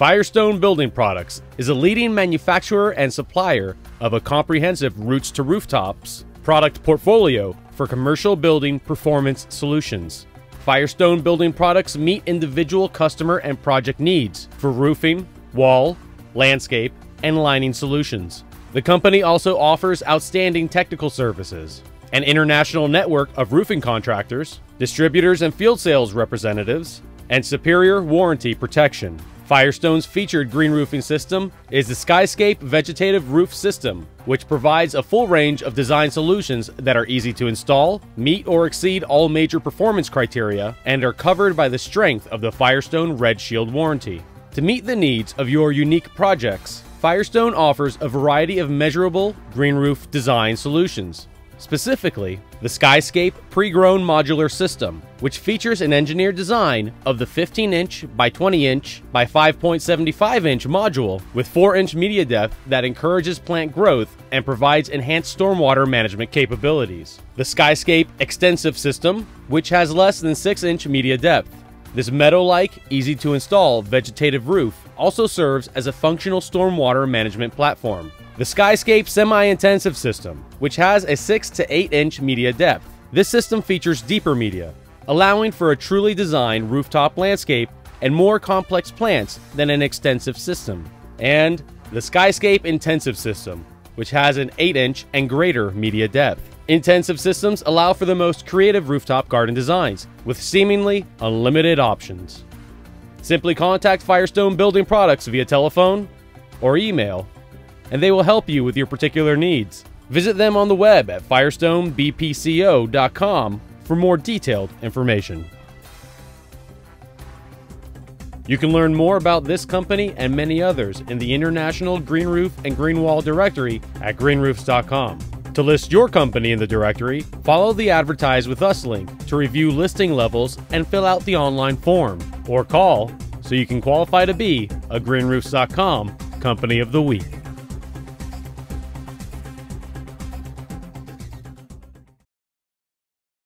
Firestone Building Products is a leading manufacturer and supplier of a comprehensive roots to rooftops product portfolio for commercial building performance solutions. Firestone Building Products meet individual customer and project needs for roofing, wall, landscape, and lining solutions. The company also offers outstanding technical services, an international network of roofing contractors, distributors and field sales representatives, and superior warranty protection. Firestone's featured green roofing system is the Skyscape Vegetative Roof System, which provides a full range of design solutions that are easy to install, meet or exceed all major performance criteria, and are covered by the strength of the Firestone Red Shield warranty. To meet the needs of your unique projects, Firestone offers a variety of measurable green roof design solutions. Specifically, the Skyscape pre-grown modular system, which features an engineered design of the 15-inch by 20-inch by 5.75-inch module with 4-inch media depth that encourages plant growth and provides enhanced stormwater management capabilities. The Skyscape extensive system, which has less than 6-inch media depth. This meadow-like, easy-to-install vegetative roof also serves as a functional stormwater management platform. The Skyscape Semi-Intensive System, which has a 6 to 8 inch media depth. This system features deeper media, allowing for a truly designed rooftop landscape and more complex plants than an extensive system. And the Skyscape Intensive System, which has an 8 inch and greater media depth. Intensive systems allow for the most creative rooftop garden designs, with seemingly unlimited options. Simply contact Firestone Building Products via telephone or email and they will help you with your particular needs. Visit them on the web at firestonebpco.com for more detailed information. You can learn more about this company and many others in the International Green Roof and Green Wall directory at greenroofs.com. To list your company in the directory, follow the Advertise with Us link to review listing levels and fill out the online form, or call so you can qualify to be a greenroofs.com Company of the Week.